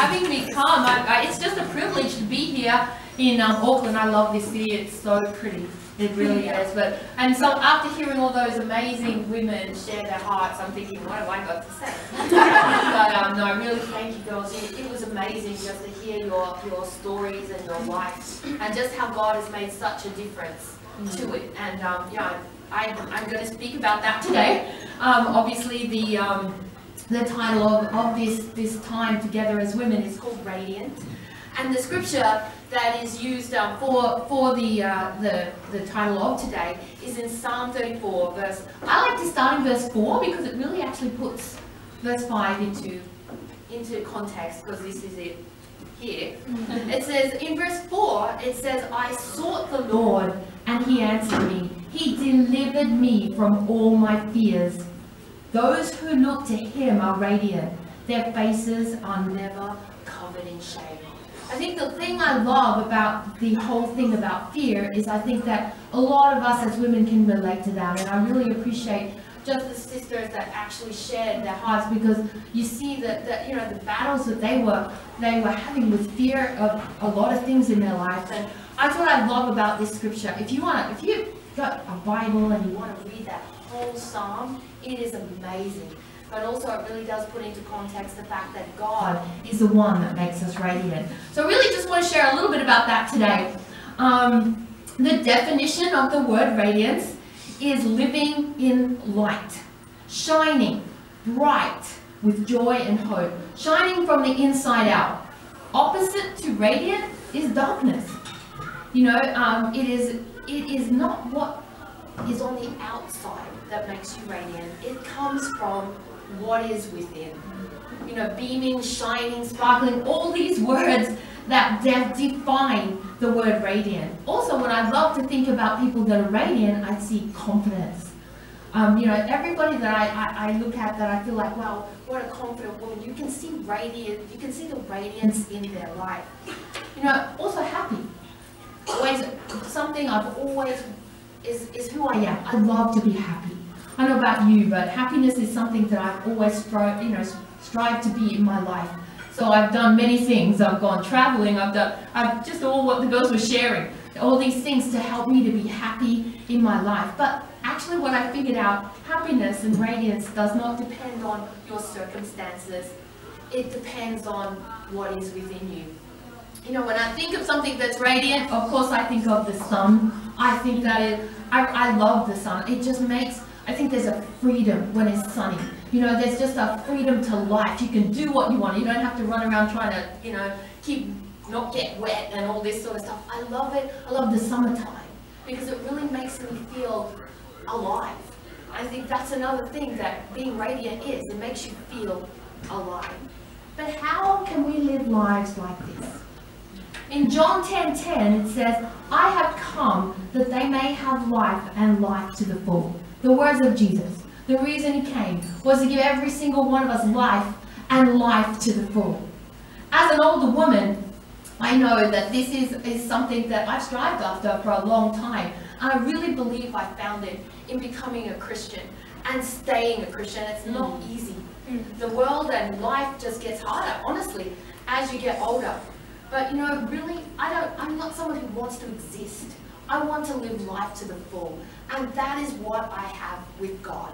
having me come. I, I, it's just a privilege to be here in um, Auckland. I love this city. It's so pretty. It really is. But and so after hearing all those amazing women share their hearts, I'm thinking, what have I got to say? but um, no, I really thank you, girls. It, it was amazing just to hear your your stories and your life, and just how God has made such a difference to it. And um, yeah, I, I'm going to speak about that today. Um, obviously, the um, the title of, of this this time together as women is called Radiant, and the scripture that is used um, for for the, uh, the the title of today is in Psalm 34 verse. I like to start in verse four because it really actually puts verse five into into context because this is it here. It says in verse four it says I sought the Lord and He answered me. He delivered me from all my fears. Those who look to Him are radiant. Their faces are never covered in shame. I think the thing I love about the whole thing about fear is I think that a lot of us as women can relate to that and I really appreciate just the sisters that actually shared their hearts because you see that, that you know the battles that they were they were having with fear of a lot of things in their life and that's what I love about this scripture if you want if you've got a Bible and you want to read that whole psalm it is amazing but also it really does put into context the fact that God is the one that makes us radiant. So I really just want to share a little bit about that today. Um, the definition of the word radiance is living in light, shining, bright, with joy and hope, shining from the inside out. Opposite to radiant is darkness. You know, um, it is it is not what is on the outside that makes you radiant. It comes from what is within. You know, beaming, shining, sparkling, all these words that define the word radiant. Also, when I love to think about people that are radiant, I see confidence. Um, you know, everybody that I, I, I, look at that I feel like, wow, what a confident woman. You can see radiant, you can see the radiance in their life. You know, also happy. Always something I've always is, is who I am. I love to be happy. I don't know about you, but happiness is something that I've always strive, you know, strive to be in my life. So I've done many things. I've gone traveling. I've done, I've just all what the girls were sharing. All these things to help me to be happy in my life. But actually what I figured out, happiness and radiance does not depend on your circumstances. It depends on what is within you. You know, when I think of something that's radiant, of course I think of the sun. I think that it, I, I love the sun. It just makes I think there's a freedom when it's sunny. You know, there's just a freedom to life. You can do what you want. You don't have to run around trying to, you know, keep not get wet and all this sort of stuff. I love it. I love the summertime because it really makes me feel alive. I think that's another thing that being radiant is. It makes you feel alive. But how can we live lives like this? In John 10:10 10, 10, it says, "I have come that they may have life and life to the full." The words of Jesus. The reason he came was to give every single one of us life and life to the full. As an older woman, I know that this is, is something that I've strived after for a long time. And I really believe I found it in becoming a Christian and staying a Christian. It's not mm. easy. Mm. The world and life just gets harder, honestly, as you get older. But you know, really, I don't, I'm not someone who wants to exist. I want to live life to the full. And that is what I have with God.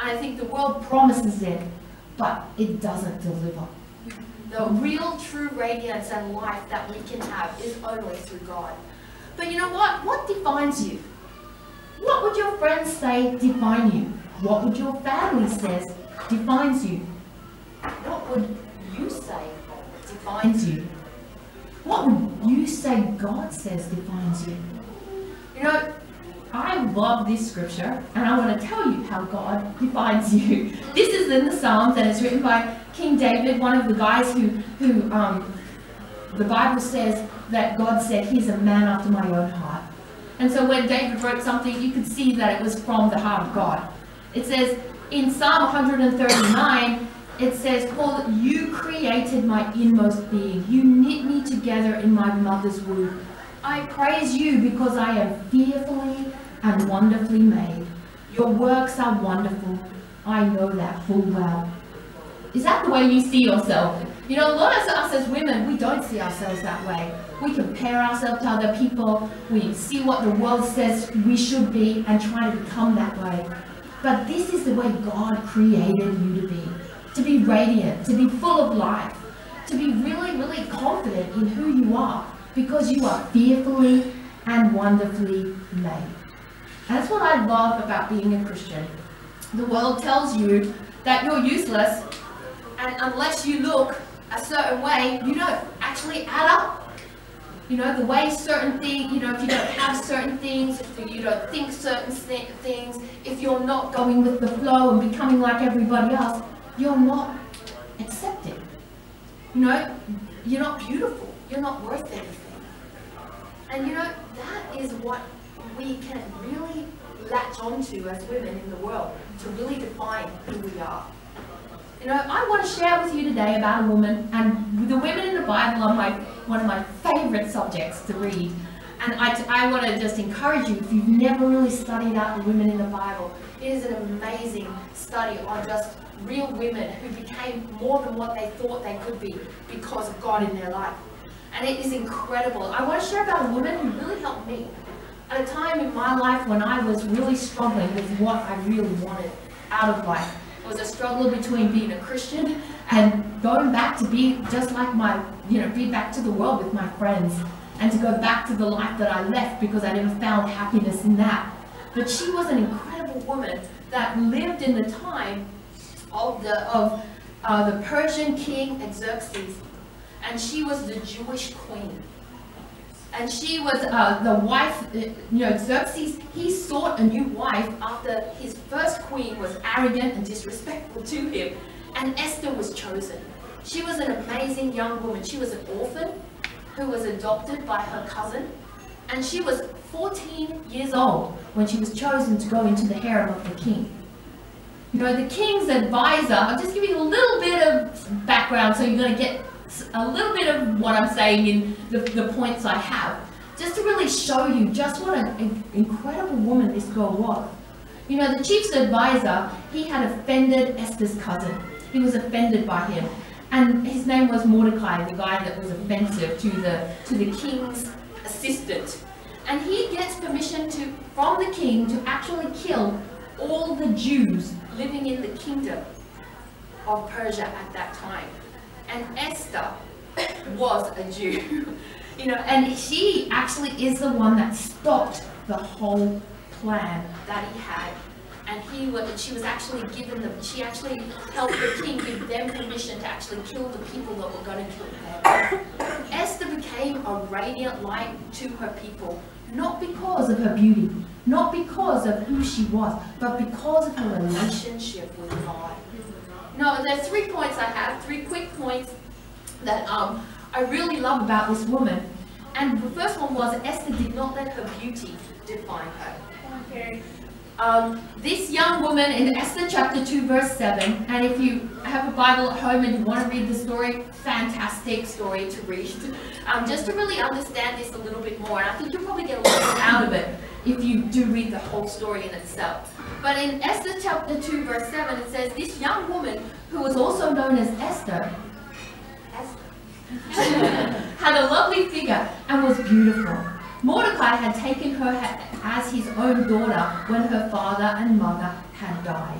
And I think the world promises it, but it doesn't deliver. The real true radiance and life that we can have is only through God. But you know what? What defines you? What would your friends say define you? What would your family say defines you? What would you say defines you? What would you say God says defines you? You know, I love this scripture and I want to tell you how God defines you. This is in the Psalms and it's written by King David, one of the guys who, who um, the Bible says that God said, he's a man after my own heart. And so when David wrote something, you could see that it was from the heart of God. It says in Psalm 139, it says, For you created my inmost being. You knit me together in my mother's womb. I praise you because I am fearfully and wonderfully made. Your works are wonderful. I know that full well. Is that the way you see yourself? You know, a lot of us as women, we don't see ourselves that way. We compare ourselves to other people, we see what the world says we should be and try to become that way. But this is the way God created you to be. To be radiant, to be full of life, to be really, really confident in who you are because you are fearfully and wonderfully made. That's what I love about being a Christian. The world tells you that you're useless and unless you look a certain way, you don't actually add up. You know, the way certain things, you know, if you don't have certain things, if you don't think certain things, if you're not going with the flow and becoming like everybody else, you're not accepted. You know, you're not beautiful. You're not worth anything. And you know, that is what we can really latch onto as women in the world to really define who we are. You know, I want to share with you today about a woman, and the women in the Bible are my one of my favorite subjects to read. And I, I want to just encourage you, if you've never really studied out the women in the Bible, it is an amazing study on just real women who became more than what they thought they could be because of God in their life. And it is incredible. I want to share about a woman who really helped me at a time in my life when I was really struggling with what I really wanted out of life. It was a struggle between being a Christian and going back to be just like my, you know, be back to the world with my friends and to go back to the life that I left because I never found happiness in that. But she was an incredible woman that lived in the time of the, of, uh, the Persian king Xerxes. And she was the Jewish queen. And she was uh, the wife, uh, you know, Xerxes, he sought a new wife after his first queen was arrogant and disrespectful to him. And Esther was chosen. She was an amazing young woman. She was an orphan who was adopted by her cousin. And she was 14 years old when she was chosen to go into the harem of the king. You know, the king's advisor, I'll just give you a little bit of background so you're going to get a little bit of what I'm saying in the, the points I have, just to really show you just what an incredible woman this girl was. You know, the chief's advisor, he had offended Esther's cousin. He was offended by him. And his name was Mordecai, the guy that was offensive to the, to the king's assistant. And he gets permission to, from the king to actually kill all the Jews living in the kingdom of Persia at that time. And Esther was a Jew. you know, and she actually is the one that stopped the whole plan that he had. And he was, she was actually given the, she actually helped the king give them permission to actually kill the people that were going to kill her. Esther became a radiant light to her people, not because of her beauty, not because of who she was, but because of her relationship with God. No, there's three points I have, three quick points that um, I really love about this woman. And the first one was Esther did not let her beauty define her. Okay. Um, this young woman in Esther chapter 2 verse 7 and if you have a Bible at home and you want to read the story fantastic story to read. Um, just to really understand this a little bit more and I think you'll probably get a lot out of it if you do read the whole story in itself. But in Esther chapter 2 verse 7 it says this young woman who was also known as Esther. had a lovely figure and was beautiful. Mordecai had taken her as his own daughter when her father and mother had died.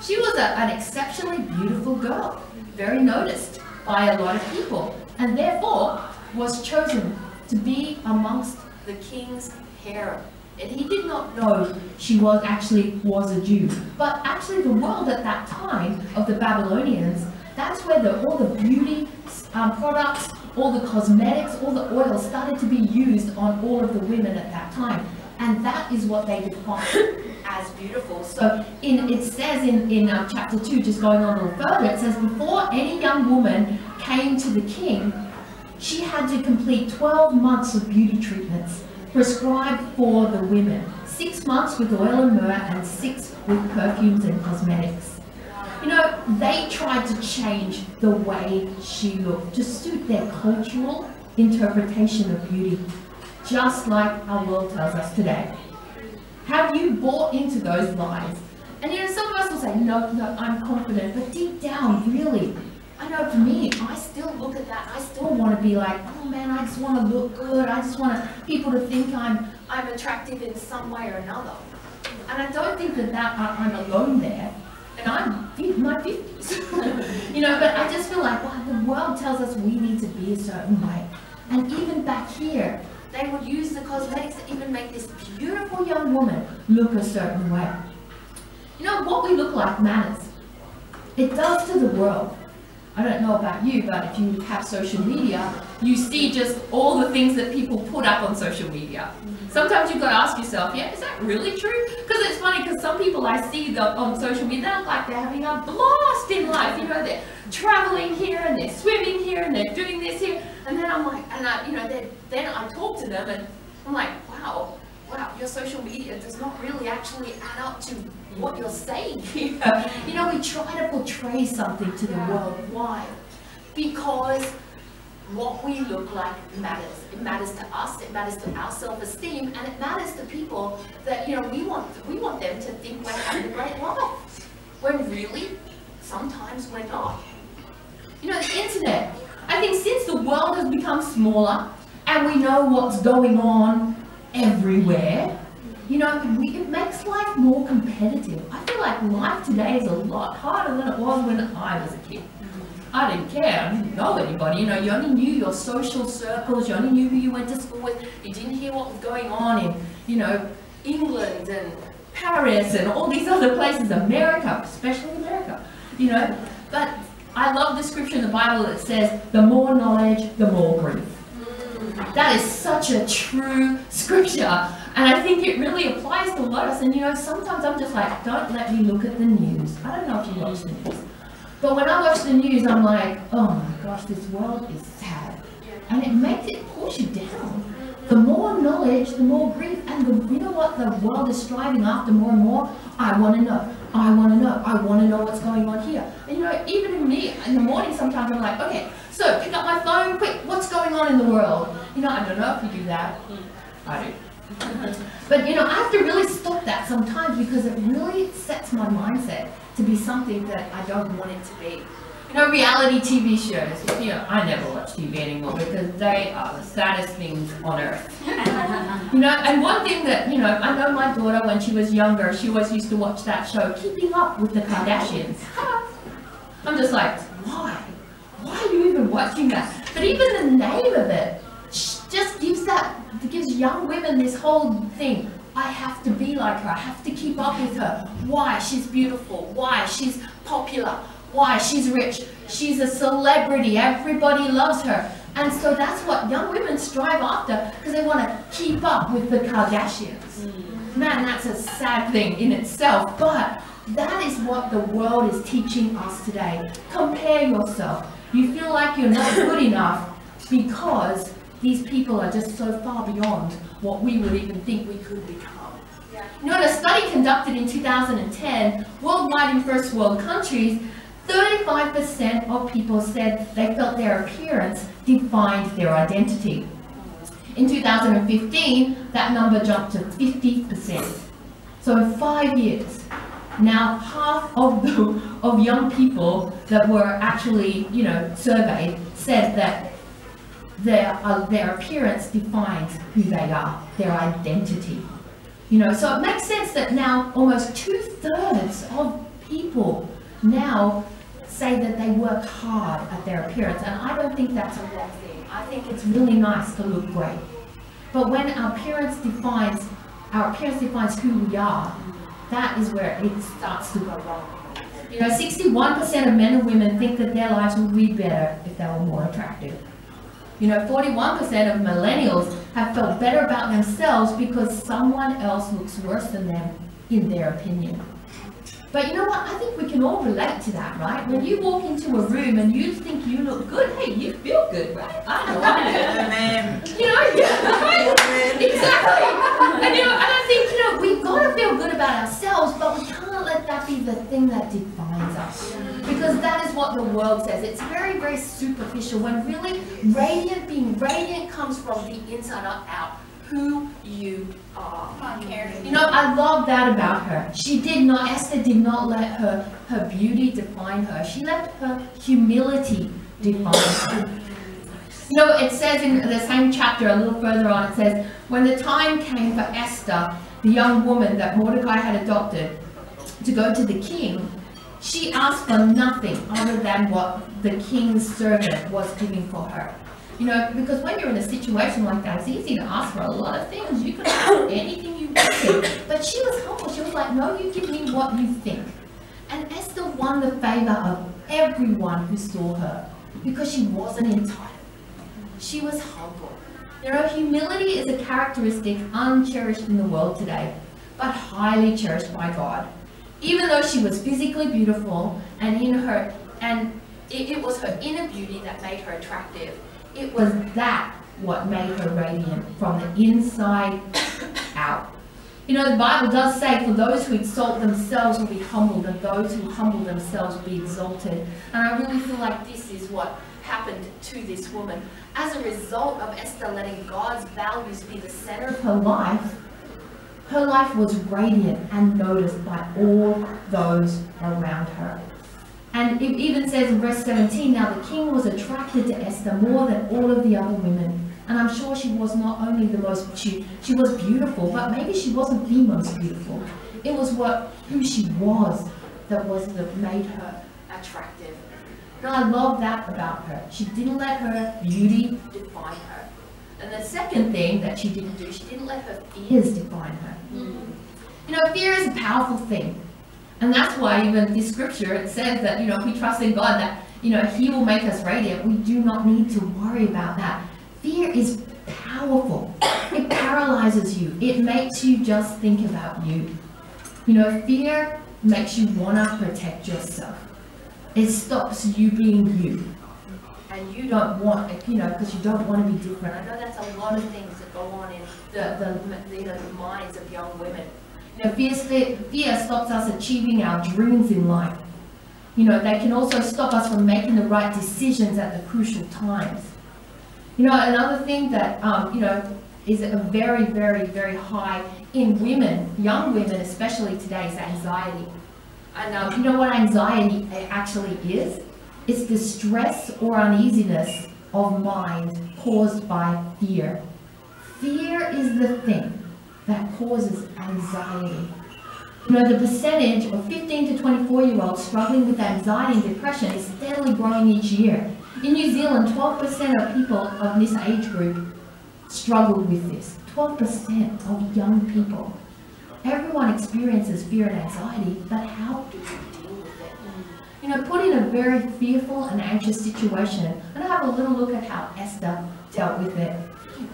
She was a, an exceptionally beautiful girl, very noticed by a lot of people, and therefore was chosen to be amongst the king's harem. And he did not know she was actually was a Jew. But actually the world at that time of the Babylonians, that's where the, all the beauty um, products, all the cosmetics, all the oil started to be used on all of the women at that time. And that is what they defined as beautiful. So in, it says in, in um, chapter 2, just going on a little further, it says, before any young woman came to the king, she had to complete 12 months of beauty treatments prescribed for the women. Six months with oil and myrrh and six with perfumes and cosmetics. You know, they tried to change the way she looked to suit their cultural interpretation of beauty, just like our world tells us today. Have you bought into those lies? And you know, some of us will say, no, no, I'm confident, but deep down, really, I know for me, I still look at that, I still want to be like, oh man, I just want to look good. I just want people to think I'm, I'm attractive in some way or another. And I don't think that, that I'm alone there. And I'm in my 50s. you know, but I just feel like, wow, the world tells us we need to be a certain way. And even back here, they would use the cosmetics to even make this beautiful young woman look a certain way. You know, what we look like matters. It does to the world. I don't know about you, but if you have social media, you see just all the things that people put up on social media. Mm-hmm. Sometimes you've got to ask yourself, yeah, is that really true? Because it's funny, because some people I see the, on social media, they look like they're having a blast in life. You know, they're traveling here and they're swimming here and they're doing this here. And then I'm like, and I, you know, then, then I talk to them and I'm like, wow, wow, your social media does not really actually add up to what you're saying here. You know, we try to portray something to the world. Why? Because what we look like matters. It matters to us, it matters to our self-esteem, and it matters to people that, you know, we want, we want them to think we're having a great life. When really, sometimes we're not. You know, the internet, I think since the world has become smaller, and we know what's going on everywhere, you know, we, it makes life more competitive. I feel like life today is a lot harder than it was when I was a kid. I didn't care. I didn't know anybody. You know, you only knew your social circles. You only knew who you went to school with. You didn't hear what was going on in, you know, England and Paris and all these other places, America, especially America. You know, but I love the scripture in the Bible that says, "The more knowledge, the more grief." Mm. That is such a true scripture. And I um, think it really applies to a lot of us. And you know, sometimes I'm just like, don't let me look at the news. I don't know if you watch the news. But when I watch the news, I'm like, oh my gosh, this world is sad. And it makes it push you down. The more knowledge, the more grief. And the, you know what the world is striving after more and more? I want to know. I want to know. I want to know what's going on here. And you know, even in me, in the morning, sometimes I'm like, okay, so pick up my phone, quick, what's going on in the world? You know, I don't know if you do that. I do. But you know, I have to really stop that sometimes because it really sets my mindset to be something that I don't want it to be. You know, reality TV shows, you know, I never watch TV anymore because they are the saddest things on earth. you know, and one thing that, you know, I know my daughter when she was younger, she always used to watch that show, Keeping Up with the Kardashians. I'm just like, why? Why are you even watching that? But even the name of it just gives that, gives young women this whole thing. I have to be like her. I have to keep up with her. Why? She's beautiful. Why? She's popular. Why? She's rich. She's a celebrity. Everybody loves her. And so that's what young women strive after because they want to keep up with the Kardashians. Mm. Man, that's a sad thing in itself. But that is what the world is teaching us today. Compare yourself. You feel like you're not good enough because these people are just so far beyond what we would even think we could become. You know, in a study conducted in 2010, worldwide in first world countries, 35% of people said they felt their appearance defined their identity. In 2015, that number jumped to 50%. So in five years, now half of the of young people that were actually, you know, surveyed said that their, uh, their appearance defines who they are, their identity. You know, so it makes sense that now almost two-thirds of people now say that they work hard at their appearance, and I don't think that's a wrong thing. I think it's really nice to look great. But when our appearance defines, our appearance defines who we are, that is where it starts to go wrong. You know, 61% of men and women think that their lives would be better if they were more attractive. You know, 41% of millennials have felt better about themselves because someone else looks worse than them, in their opinion. But you know what? I think we can all relate to that, right? When you walk into a room and you think you look good, hey, you feel good, right? I know I do. You know, yeah, right? Exactly. And you know, and I think, you know, we've got to feel good about ourselves, but we can't let that be the thing that defines us. Because that is what the world says. It's very, very superficial when really radiant, being radiant comes from the inside out who you are. You know, I love that about her. She did not, Esther did not let her, her beauty define her. She let her humility define her. You know, it says in the same chapter, a little further on, it says, when the time came for Esther, the young woman that Mordecai had adopted, to go to the king, she asked for nothing other than what the king's servant was giving for her. You know, because when you're in a situation like that, it's easy to ask for a lot of things. You can ask anything you want. But she was humble. She was like, no, you give me what you think. And Esther won the favor of everyone who saw her because she wasn't entitled. She was humble. You know, humility is a characteristic uncherished in the world today, but highly cherished by God. Even though she was physically beautiful and in her and it, it was her inner beauty that made her attractive. It was mm. that what made her radiant from the inside out. You know, the Bible does say, for those who exalt themselves will be humbled, and those who humble themselves will be exalted. And I really feel like this is what happened to this woman. As a result of Esther letting God's values be the center of her life, her life was radiant and noticed by all those around her. And it even says in verse 17, now the king was attracted to Esther more than all of the other women. And I'm sure she was not only the most, she, she was beautiful, but maybe she wasn't the most beautiful. It was what, who she was that was that made her attractive. And I love that about her. She didn't let her beauty define her. And the second thing that she didn't do, she didn't let her fears define her. Mm. You know, fear is a powerful thing. And that's why even this scripture, it says that, you know, if we trust in God, that, you know, he will make us radiant. We do not need to worry about that. Fear is powerful. It paralyzes you. It makes you just think about you. You know, fear makes you want to protect yourself. It stops you being you. And you don't want, you know, because you don't want to be different. I know that's a lot of things that go on in the, the, you know, the minds of young women. You know, fear, fear stops us achieving our dreams in life. You know, they can also stop us from making the right decisions at the crucial times. You know, another thing that, um, you know, is a very, very, very high in women, young women especially today, is anxiety. And um, you know what anxiety actually is? It's the stress or uneasiness of mind caused by fear. Fear is the thing that causes anxiety. You know, the percentage of 15 to 24 year olds struggling with anxiety and depression is steadily growing each year. In New Zealand, 12% of people of this age group struggle with this. 12% of young people. Everyone experiences fear and anxiety, but how do we deal with it? You know, put in a very fearful and anxious situation, and I have a little look at how Esther dealt with it.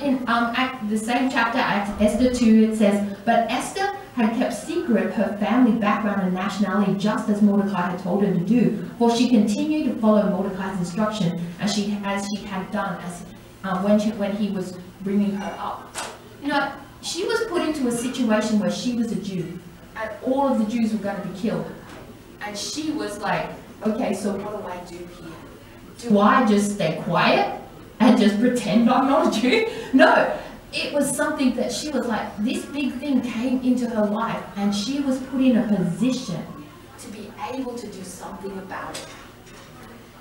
In um, the same chapter, Esther 2, it says, But Esther had kept secret her family background and nationality just as Mordecai had told her to do, for she continued to follow Mordecai's instruction as she, as she had done as, um, when, she, when he was bringing her up. You know, she was put into a situation where she was a Jew, and all of the Jews were going to be killed. And she was like, okay, so what do I do here? Do I just stay quiet and just pretend I'm not a Jew? No, it was something that she was like, this big thing came into her life and she was put in a position to be able to do something about it.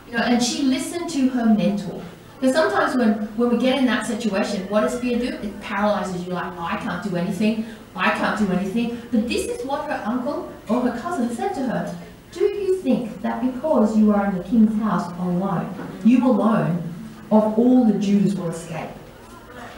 You know, and she listened to her mentor. Because sometimes when, when we get in that situation, what does fear do? It paralyzes you like, oh, I can't do anything, I can't do anything. But this is what her uncle or her cousin said to her. Do you think that because you are in the king's house alone, you alone of all the Jews will escape?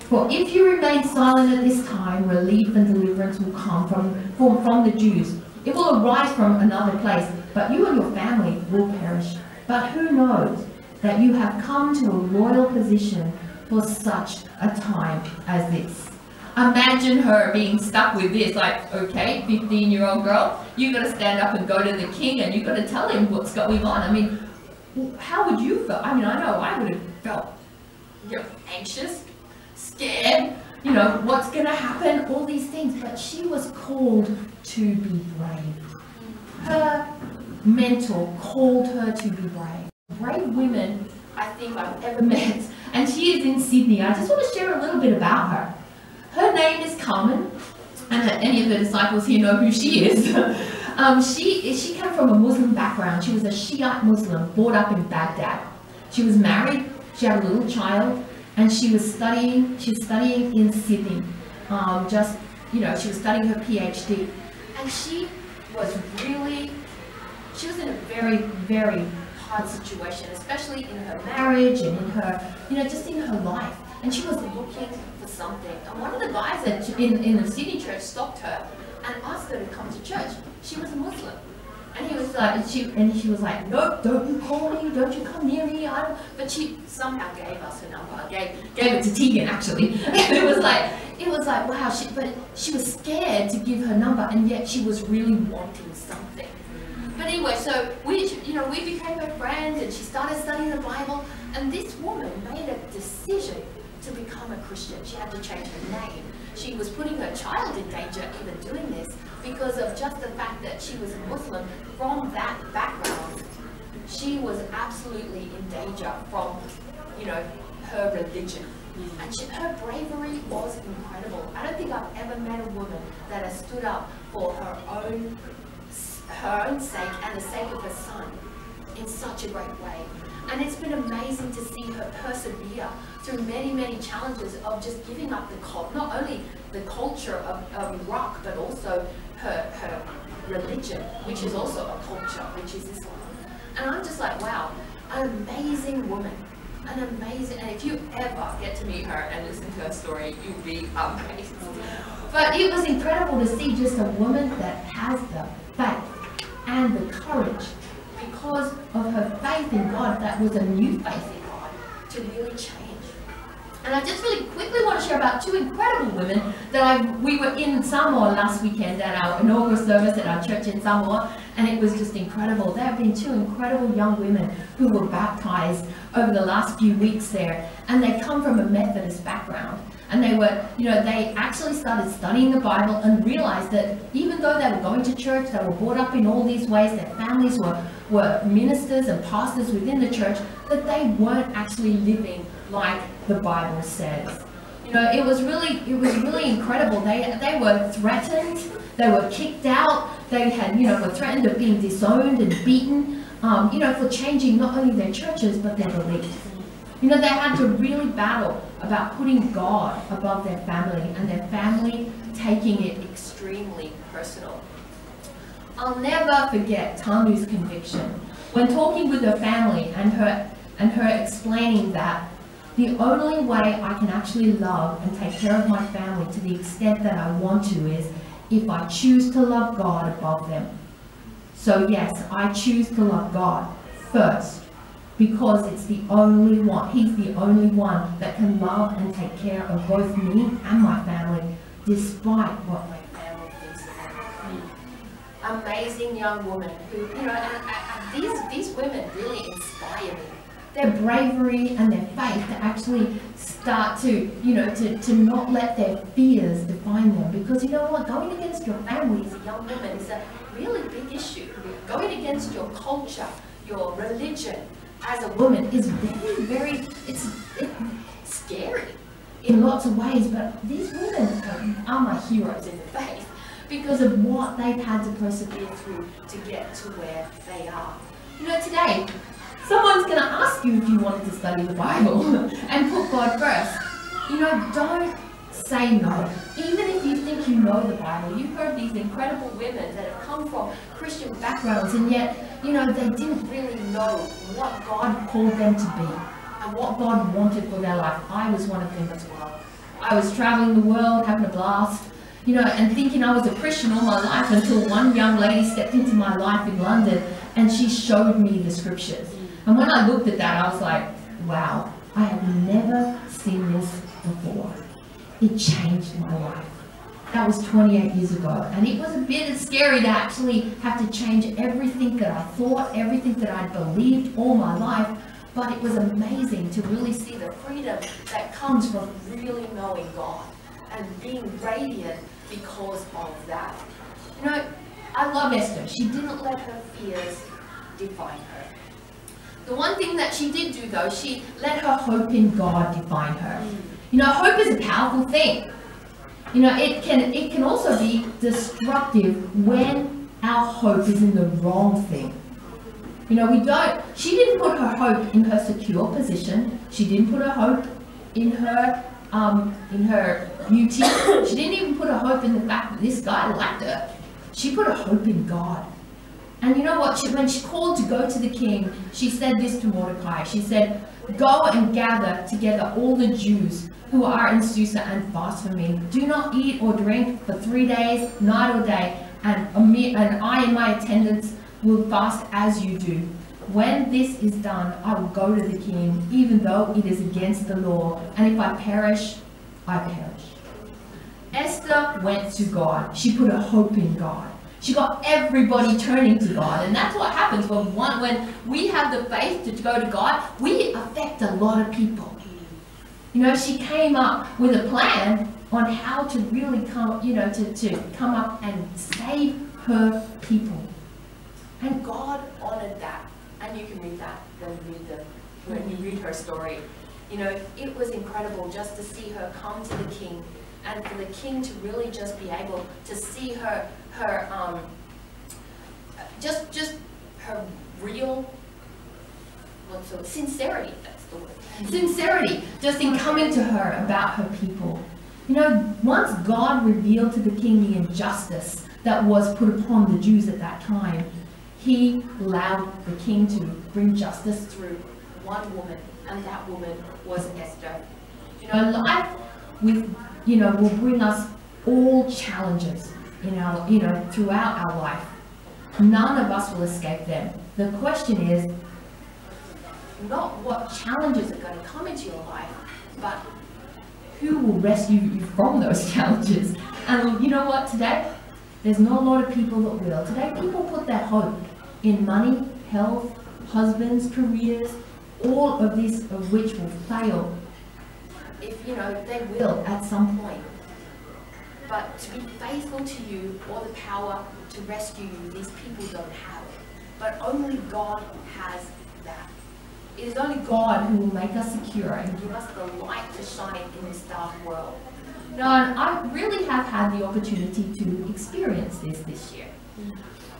For if you remain silent at this time, relief and deliverance will come from, from, from the Jews. It will arise from another place, but you and your family will perish. But who knows that you have come to a royal position for such a time as this? Imagine her being stuck with this, like, okay, 15 year old girl, you've got to stand up and go to the king and you've got to tell him what's going on. I mean, how would you feel? I mean, I know I would have felt you know, anxious, scared, you know, what's going to happen, all these things. But she was called to be brave. Her mentor called her to be brave. Brave women I think I've ever met. And she is in Sydney. I just want to share a little bit about her. Her name is Carmen, and any of her disciples here know who she is. um, she, she came from a Muslim background. She was a Shiite Muslim, brought up in Baghdad. She was married, she had a little child, and she was studying, she was studying in Sydney. Um, just, you know, she was studying her PhD. And she was really, she was in a very, very hard situation, especially in her marriage and in her, you know, just in her life. And she was looking for something. And one of the guys that in, in the Sydney church stopped her and asked her to come to church. She was a Muslim. And he was like, and she, and she was like, no, don't you call me, don't you come near me. I don't. But she somehow gave us her number, gave, gave it to Tegan actually. it was like, it was like, wow, she, but she was scared to give her number and yet she was really wanting something. But anyway, so we, you know, we became her friends and she started studying the Bible and this woman made a decision to become a Christian. She had to change her name. She was putting her child in danger even doing this because of just the fact that she was a Muslim from that background. She was absolutely in danger from, you know, her religion. And she, her bravery was incredible. I don't think I've ever met a woman that has stood up for her own, her own sake and the sake of her son in such a great way. And it's been amazing to see her persevere through many, many challenges of just giving up the cult, not only the culture of, of Iraq, but also her, her religion, which is also a culture, which is Islam. And I'm just like, wow, an amazing woman. An amazing, and if you ever get to meet her and listen to her story, you'll be amazed. But it was incredible to see just a woman that has the faith and the courage because of her faith in God that was a new faith in God to really change. And I just really quickly want to share about two incredible women that I we were in Samoa last weekend at our inaugural service at our church in Samoa, and it was just incredible. There have been two incredible young women who were baptized over the last few weeks there, and they come from a Methodist background. And they were, you know, they actually started studying the Bible and realized that even though they were going to church, they were brought up in all these ways, their families were, were ministers and pastors within the church, that they weren't actually living like the Bible says. You know, it was really, it was really incredible. They, they were threatened, they were kicked out, they had, you know, were threatened of being disowned and beaten, um, you know, for changing not only their churches, but their beliefs. You know, they had to really battle about putting God above their family and their family taking it extremely personal. I'll never forget Tanu's conviction when talking with her family and her and her explaining that the only way I can actually love and take care of my family to the extent that I want to is if I choose to love God above them. So yes, I choose to love God first because it's the only one, he's the only one that can love and take care of both me and my family, despite what Amazing young woman who, you know, and, and these, these women really inspire me. Their bravery and their faith to actually start to, you know, to, to not let their fears define them. Because you know what, going against your family as a young woman is a really big issue. Going against your culture, your religion, as a woman is very, very, it's, it's scary in lots of ways, but these women are my heroes in the faith because of what they've had to persevere through to get to where they are. You know, today, someone's going to ask you if you wanted to study the Bible and put God first. You know, don't say no. Even if you think you know the Bible, you've heard these incredible women that have come from Christian backgrounds and yet, you know, they didn't really know what God called them to be and what God wanted for their life. I was one of them as well. I was traveling the world, having a blast, you know, and thinking I was a Christian all my life until one young lady stepped into my life in London and she showed me the scriptures. And when I looked at that, I was like, wow, I have never seen this before. It changed my life. That was 28 years ago. And it was a bit scary to actually have to change everything that I thought, everything that I'd believed all my life. But it was amazing to really see the freedom that comes from really knowing God and being radiant because of that. You know, I love Esther. She didn't let her fears define her. The one thing that she did do though, she let her hope in God define her. You know, hope is a powerful thing. You know, it can it can also be destructive when our hope is in the wrong thing. You know, we don't, she didn't put her hope in her secure position. She didn't put her hope in her, um, in her She didn't even put a hope in the fact that this guy liked her. She put a hope in God. And you know what? She, when she called to go to the king, she said this to Mordecai. She said, Go and gather together all the Jews who are in Susa and fast for me. Do not eat or drink for three days, night or day, and, and I and my attendants will fast as you do. When this is done, I will go to the king, even though it is against the law, and if I perish, I perish. Esther went to God. She put her hope in God. She got everybody turning to God. And that's what happens when one when we have the faith to go to God, we affect a lot of people. You know, she came up with a plan on how to really come, you know, to, to come up and save her people. And God honored that. And you can read that when you read, the, when you read her story. You know, it was incredible just to see her come to the king and for the king to really just be able to see her her um, just just her real what's the sincerity that's the word. Sincerity just in coming to her about her people. You know once god revealed to the king the injustice that was put upon the jews at that time he allowed the king to bring justice through one woman and that woman was esther. You know life with you know will bring us all challenges in our, you know, throughout our life. None of us will escape them. The question is not what challenges are going to come into your life, but who will rescue you from those challenges. And you know what, today, there's not a lot of people that will. Today, people put their hope in money, health, husbands, careers, all of this of which will fail. If, you know, they will at some point but to be faithful to you or the power to rescue you, these people don't have it. But only God has that. It is only God who will make us secure and give us the light to shine in this dark world. Now, and I really have had the opportunity to experience this this year.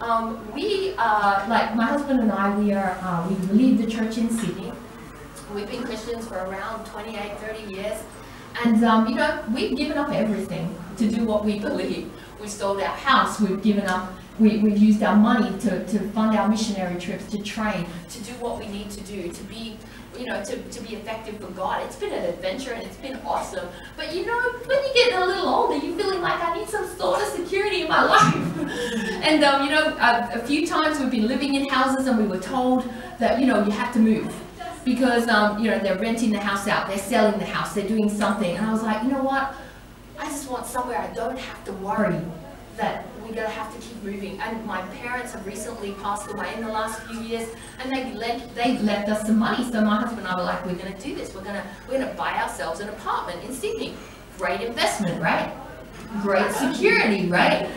Um, we, uh, like my husband and I, we are, uh, we lead the church in Sydney. We've been Christians for around 28, 30 years. And, um, you know, we've given up everything to do what we believe. We sold our house, we've given up, we, we've used our money to, to fund our missionary trips, to train, to do what we need to do, to be you know, to, to be effective for God. It's been an adventure and it's been awesome. But you know, when you get a little older, you're feeling like I need some sort of security in my life. and um, you know, a, a, few times we've been living in houses and we were told that, you know, you have to move because um, you know they're renting the house out, they're selling the house, they're doing something, and I was like, you know what? I just want somewhere I don't have to worry that we're gonna have to keep moving. And my parents have recently passed away in the last few years, and they lent they left us some money. So my husband and I were like, we're gonna do this. We're gonna we're gonna buy ourselves an apartment in Sydney. Great investment, right? Great security, right?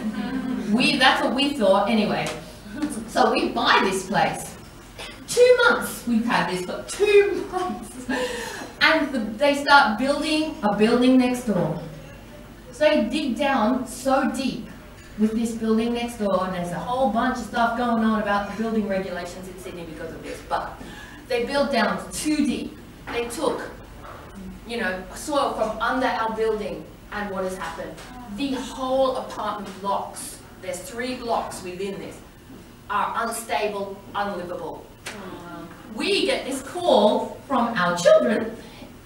We that's what we thought anyway. So we buy this place two months we've had this, but two months. And the, they start building a building next door. So they dig down so deep with this building next door, and there's a whole bunch of stuff going on about the building regulations in Sydney because of this. But they built down too deep. They took, you know, soil from under our building, and what has happened? The whole apartment blocks, there's three blocks within this, are unstable, unlivable we get this call from our children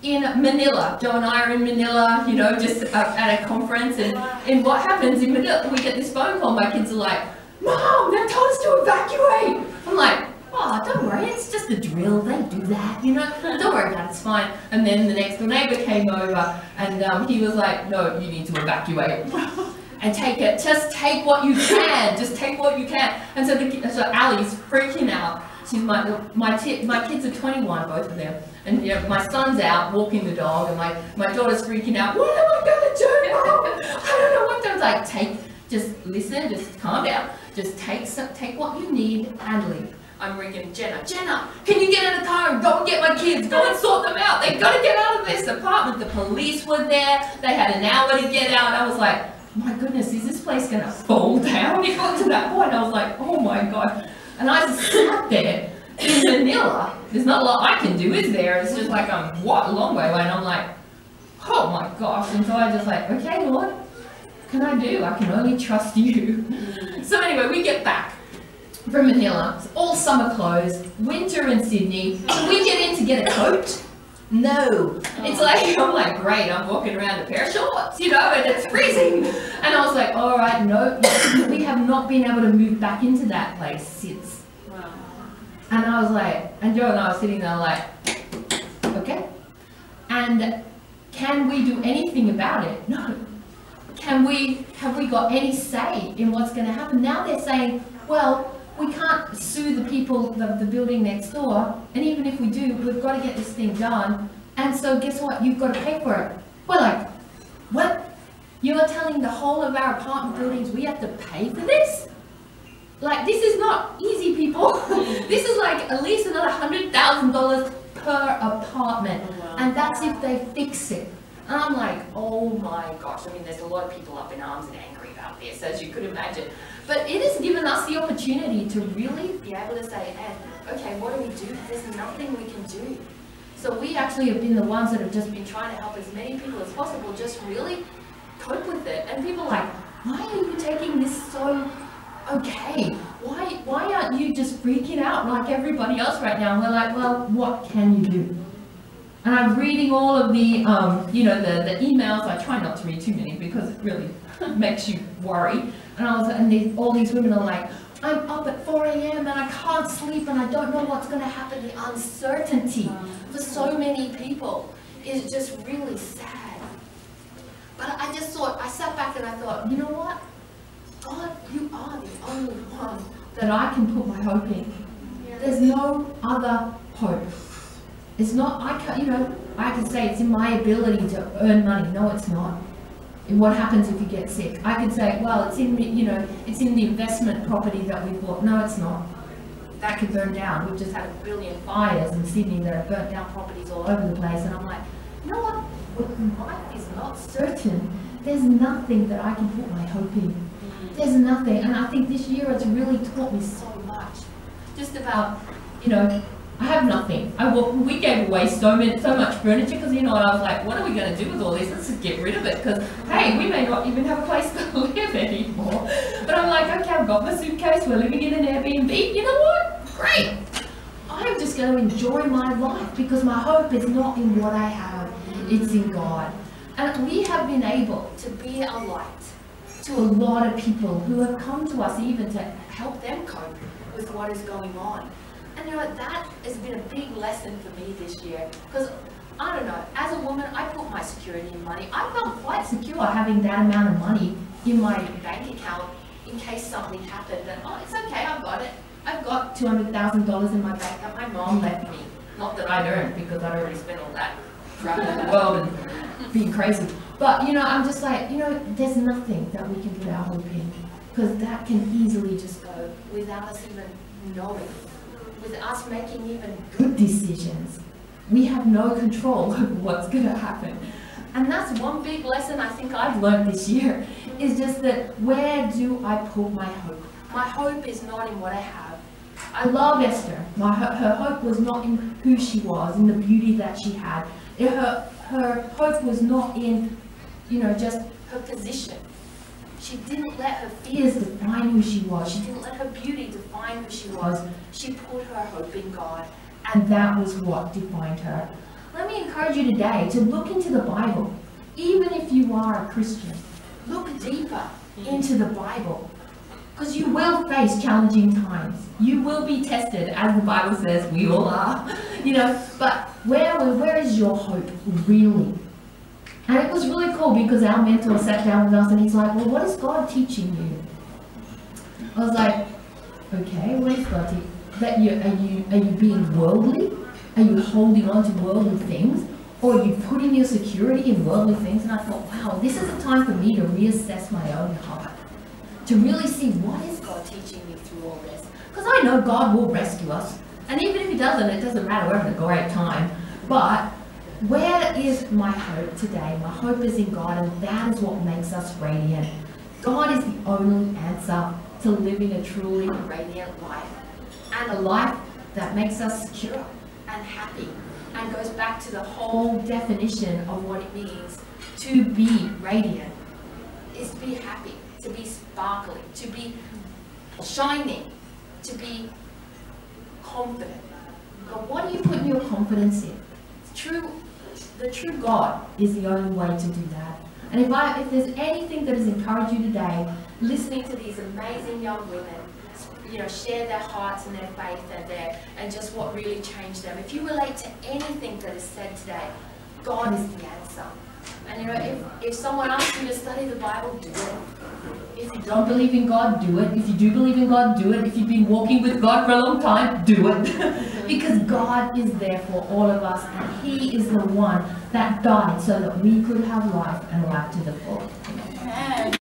in Manila. Joe and I are in Manila, you know, just uh, at a conference, and, and what happens in Manila, we get this phone call, my kids are like, Mom, they told us to evacuate. I'm like, oh, don't worry, it's just a drill, they do that, you know, don't worry about it, it's fine. And then the next door neighbor came over, and um, he was like, no, you need to evacuate. and take it, just take what you can, just take what you can. And so, the, so Ali's freaking out my my my kids are 21, both of them, and you know, my son's out walking the dog, and my my daughter's freaking out. What am I gonna do, Mom? I don't know what to do. Like take, just listen, just calm down, just take some, take what you need and leave. I'm ringing Jenna. Jenna, can you get in the car and go and get my kids? Go and sort them out. They've gotta get out of this apartment. The police were there. They had an hour to get out. I was like, my goodness, is this place gonna fall down? Got to that point. I was like, oh my god. And I just sat there in Manila. There's not a lot I can do, is there? It's just like I'm what a long way away, and I'm like, oh my gosh. And so I just like, okay, Lord, can I do? I can only trust you. so anyway, we get back from Manila. It's all summer clothes, winter in Sydney. We get in to get a coat. No. It's like, I'm like, great, I'm walking around a pair of shorts, you know, and it's freezing. And I was like, all right, no, we have not been able to move back into that place since. And I was like, and Joe and I were sitting there like, okay. And can we do anything about it? No. Can we, have we got any say in what's going to happen? Now they're saying, well, we can't sue the people, the, the building next door, and even if we do, we've got to get this thing done. And so guess what? You've got to pay for it. We're like, what? You're telling the whole of our apartment buildings we have to pay for this? Like, this is not easy, people. this is like at least another $100,000 per apartment. Oh, and that's if they fix it. And I'm like, oh my gosh. I mean, there's a lot of people up in arms and angry about this, as you could imagine. But it has given us the opportunity to really be able to say, Ed, okay, what do we do? There's nothing we can do. So we actually have been the ones that have just been trying to help as many people as possible just really cope with it. And people are like, why are you taking this so okay? Why, why aren't you just freaking out like everybody else right now? And we're like, well, what can you do? And I'm reading all of the, um, you know, the, the emails. I try not to read too many because it really makes you worry. And I was, and all these women are like, I'm up at 4 a.m. and I can't sleep and I don't know what's going to happen. The uncertainty for so many people is just really sad. But I just thought, I sat back and I thought, you know what? God, you are the only one that I can put my hope in. There's no other hope. It's not, I can you know, I can say it's in my ability to earn money. No, it's not what happens if you get sick? I could say, well, it's in the, you know, it's in the investment property that we bought. No, it's not. That could burn down. We've just had a billion fires in Sydney that have burnt down properties all over the place. And I'm like, you know what? Life is not certain, there's nothing that I can put my hope in. There's nothing. And I think this year has really taught me so much. Just about, you know, I have nothing. I we gave away so many, so much furniture because you know what I was like, what are we going to do with all this? Let's just get rid of it because hey, we may not even have a place to live anymore. But I'm like, okay, I've got my suitcase. We're living in an Airbnb. You know what? Great. I'm just going to enjoy my life because my hope is not in what I have; it's in God. And we have been able to be a light to a lot of people who have come to us even to help them cope with what is going on. And you know that has been a big lesson for me this year. Because, I don't know, as a woman, I put my security in money. I felt quite secure having that amount of money in my bank account in case something happened. And, oh, it's okay, I've got it. I've got $200,000 in my bank that my mom left me. Not that I'd earned, because I'd already spent all that traveling the world and being crazy. But, you know, I'm just like, you know, there's nothing that we can put our hope in. Because that can easily just go without us even knowing with us making even good decisions, we have no control over what's going to happen. And that's one big lesson I think I've learned this year, is just that where do I put my hope? My hope is not in what I have. I love Esther. My, her, her hope was not in who she was, in the beauty that she had. Her, her hope was not in, you know, just her position. She didn't let her fears define who she was. She didn't let her beauty define who she was. She put her hope in God, and that was what defined her. Let me encourage you today to look into the Bible, even if you are a Christian. Look deeper into the Bible. Because you will face challenging times. You will be tested, as the Bible says, we all are. You know, but where, where is your hope really? And it was really cool because our mentor sat down with us and he's like, well, what is God teaching you? I was like, okay, what is God teaching? That you, are you, are you being worldly? Are you holding on to worldly things? Or are you putting your security in worldly things? And I thought, wow, this is a time for me to reassess my own heart. To really see what is God teaching me through all this? Because I know God will rescue us. And even if he doesn't, it doesn't matter, we're having a great time. But where is my hope today? My hope is in God, and that is what makes us radiant. God is the only answer to living a truly radiant life. and a life that makes us secure and happy and goes back to the whole definition of what it means to be radiant is to be happy, to be sparkling, to be shining, to be confident. But what do you put your confidence in? True, the true God is the only way to do that. And if I, if there's anything that has encouraged you today, listening to these amazing young women, you know, share their hearts and their faith and their, and just what really changed them. If you relate to anything that is said today, God is the answer. And you know, if, if someone asks you to study the Bible, do it. If you don't believe in God, do it. If you do believe in God, do it. If you've been walking with God for a long time, do it. because God is there for all of us and He is the one that died so that we could have life and life to the full.